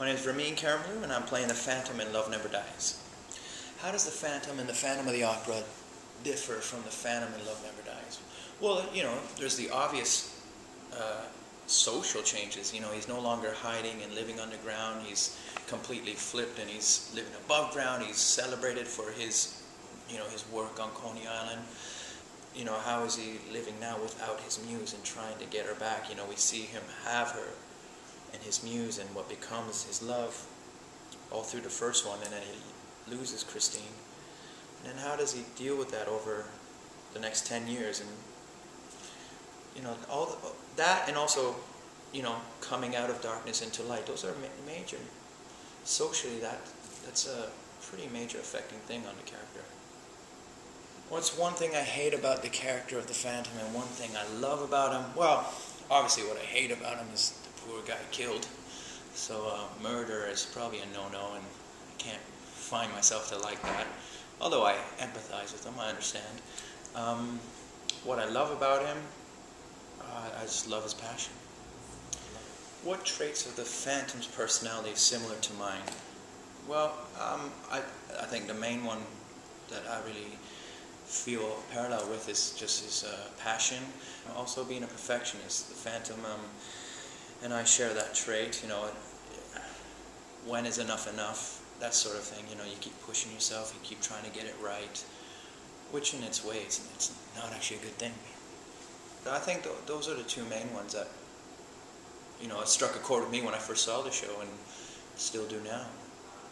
My name is Ramin Karimloo, and I'm playing the Phantom in Love Never Dies. How does the Phantom in the Phantom of the Opera differ from the Phantom in Love Never Dies? Well, you know, there's the obvious uh, social changes. You know, he's no longer hiding and living underground. He's completely flipped and he's living above ground. He's celebrated for his, you know, his work on Coney Island. You know, how is he living now without his muse and trying to get her back? You know, we see him have her and his muse and what becomes his love all through the first one, and then he loses Christine. And then how does he deal with that over the next 10 years? And, you know, all the, that and also, you know, coming out of darkness into light, those are ma- major. Socially, that that's a pretty major affecting thing on the character. What's one thing I hate about the character of the Phantom and one thing I love about him? Well, obviously what I hate about him is poor guy killed. So uh, murder is probably a no-no, and I can't find myself to like that. Although I empathize with him, I understand. Um, what I love about him, uh, I just love his passion. What traits of the Phantom's personality is similar to mine? Well, um, I, I think the main one that I really feel parallel with is just his uh, passion. Also being a perfectionist. The Phantom um, and I share that trait. You know, when is enough enough? That sort of thing. You know, you keep pushing yourself, you keep trying to get it right, which in its way, it's, it's not actually a good thing. I think th- those are the two main ones that, you know, it struck a chord with me when I first saw the show and still do now,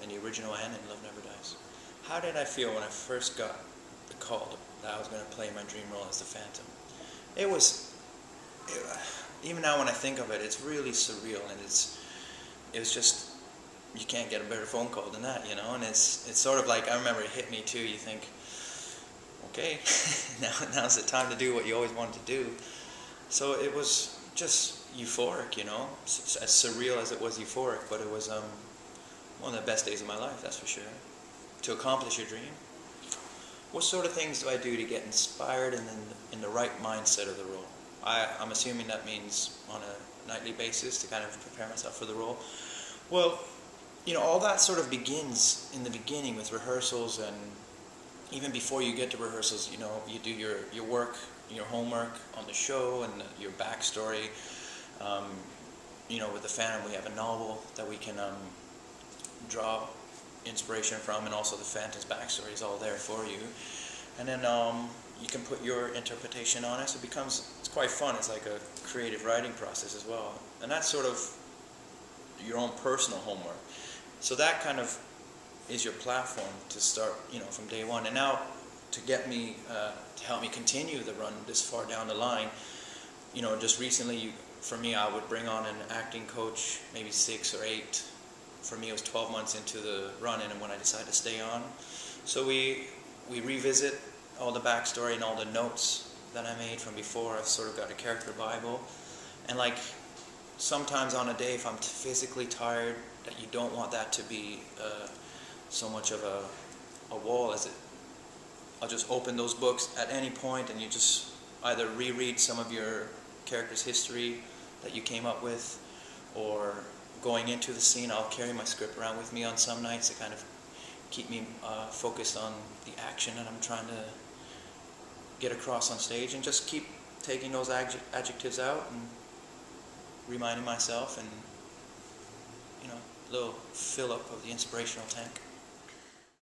in the original and in Love Never Dies. How did I feel when I first got the call that I was going to play my dream role as the Phantom? It was, it, even now when I think of it, it's really surreal, and it's it was just you can't get a better phone call than that, you know. And it's it's sort of like I remember it hit me too. You think, okay, now now's the time to do what you always wanted to do. So it was just euphoric, you know, as surreal as it was euphoric, but it was um, one of the best days of my life, that's for sure. To accomplish your dream. What sort of things do I do to get inspired and in, in the right mindset of the role? I, I'm assuming that means on a nightly basis to kind of prepare myself for the role. Well, you know, all that sort of begins in the beginning with rehearsals and even before you get to rehearsals, you know, you do your, your work, your homework on the show and your backstory. Um, you know, with the Phantom, we have a novel that we can um, draw inspiration from, and also the Phantom's backstory is all there for you. And then um, you can put your interpretation on it. So it becomes it's quite fun. It's like a creative writing process as well, and that's sort of your own personal homework. So that kind of is your platform to start, you know, from day one. And now to get me uh, to help me continue the run this far down the line, you know, just recently, you, for me, I would bring on an acting coach, maybe six or eight. For me, it was 12 months into the run, and when I decided to stay on, so we we revisit all the backstory and all the notes that I made from before. I've sort of got a character Bible. And like sometimes on a day, if I'm physically tired, that you don't want that to be uh, so much of a, a wall as it. I'll just open those books at any point and you just either reread some of your character's history that you came up with or going into the scene, I'll carry my script around with me on some nights to kind of keep me uh, focused on the action that I'm trying to get across on stage and just keep taking those adjectives out and reminding myself and you know a little fill up of the inspirational tank